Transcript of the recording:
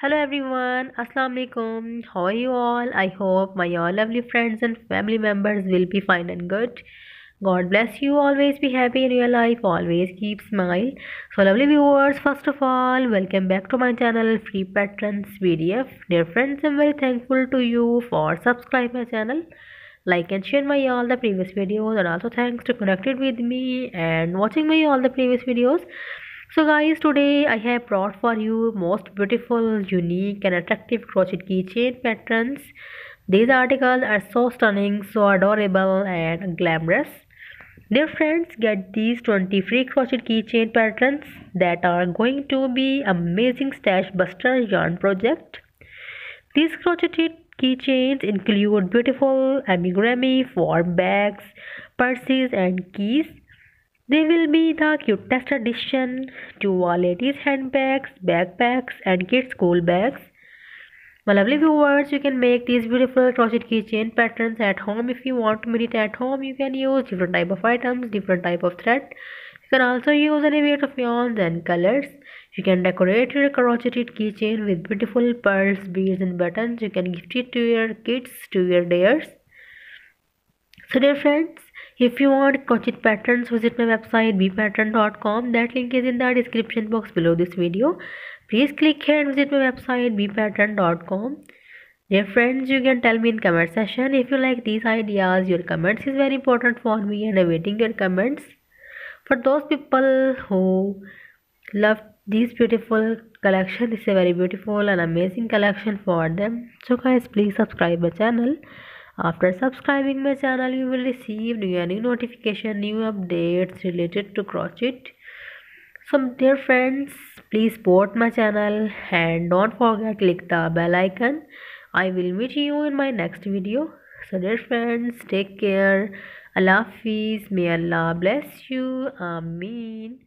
Hello everyone, Assalamu alaikum. How are you all? I hope my all lovely friends and family members will be fine and good. God bless you. Always be happy in your life. Always keep smile. So lovely viewers, first of all, welcome back to my channel Free Patterns PDF. Dear friends, I'm very thankful to you for subscribe my channel. Like and share my all the previous videos and also thanks to connected with me and watching my all the previous videos so guys today i have brought for you most beautiful unique and attractive crochet keychain patterns. These articles are so stunning so adorable and glamorous. Dear friends get these 20 free crochet keychain patterns that are going to be amazing stash buster yarn project. These crocheted keychains include beautiful amigurumi for bags purses and keys they will be the cutest addition to our ladies' handbags, backpacks, and kids' school bags. My lovely viewers, you can make these beautiful crochet keychain patterns at home if you want to make it at home. You can use different type of items, different type of thread. You can also use any weight of yarns and colors. You can decorate your crocheted keychain with beautiful pearls, beads, and buttons. You can gift it to your kids, to your dears. So dear friends, if you want crochet patterns, visit my website bepattern.com. That link is in the description box below this video. Please click here and visit my website bepattern.com. Dear friends, you can tell me in comment section if you like these ideas. Your comments is very important for me and I'm waiting your comments. For those people who love this beautiful collection, this is a very beautiful and amazing collection for them. So guys, please subscribe my channel after subscribing my channel, you will receive new notification, new updates related to crochet. So dear friends, please support my channel and don't forget click the bell icon. I will meet you in my next video. So dear friends, take care. Allah Hafiz. May Allah bless you. Ameen.